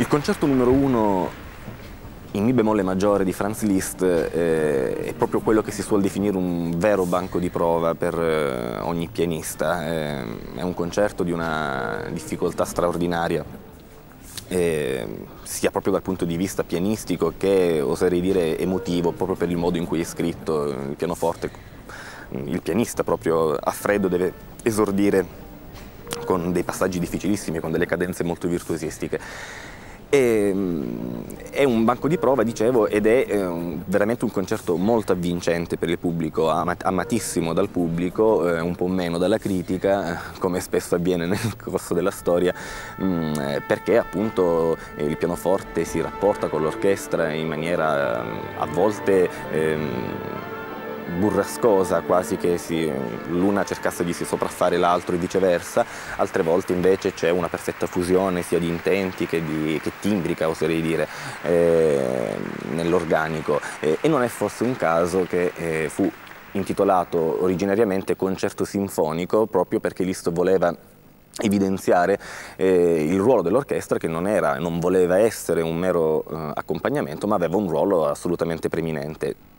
Il concerto numero uno in Mi bemolle maggiore di Franz Liszt eh, è proprio quello che si suol definire un vero banco di prova per eh, ogni pianista. Eh, è un concerto di una difficoltà straordinaria, eh, sia proprio dal punto di vista pianistico che, oserei dire, emotivo, proprio per il modo in cui è scritto il pianoforte. Il pianista proprio a freddo deve esordire con dei passaggi difficilissimi, con delle cadenze molto virtuosistiche. E, mm, è un banco di prova, dicevo, ed è eh, veramente un concerto molto avvincente per il pubblico, amat amatissimo dal pubblico, eh, un po' meno dalla critica, eh, come spesso avviene nel corso della storia, mh, mm, eh, perché appunto eh, il pianoforte si rapporta con l'orchestra in maniera a volte ehm, burrascosa, quasi che l'una cercasse di si sopraffare l'altro e viceversa, altre volte invece c'è una perfetta fusione sia di intenti che, di, che timbrica, oserei dire, eh, nell'organico. Eh, e non è forse un caso che eh, fu intitolato originariamente Concerto Sinfonico proprio perché Liszt voleva evidenziare eh, il ruolo dell'orchestra che non, era, non voleva essere un mero eh, accompagnamento ma aveva un ruolo assolutamente preminente.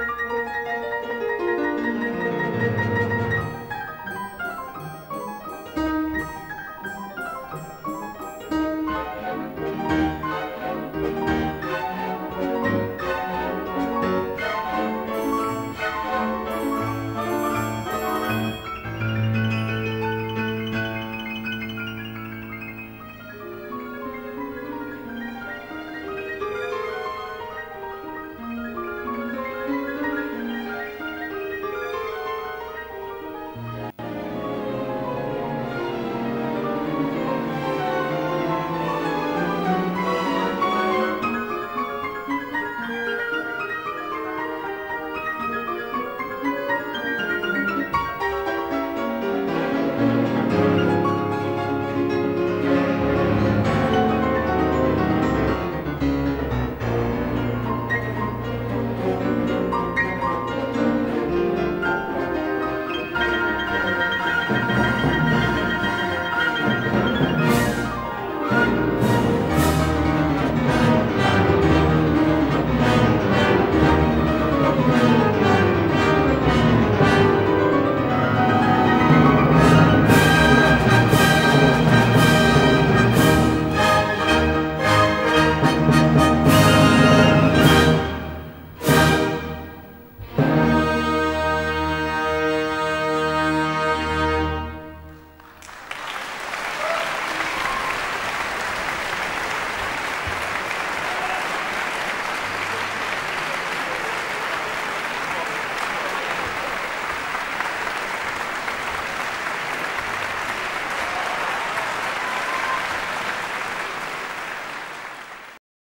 Música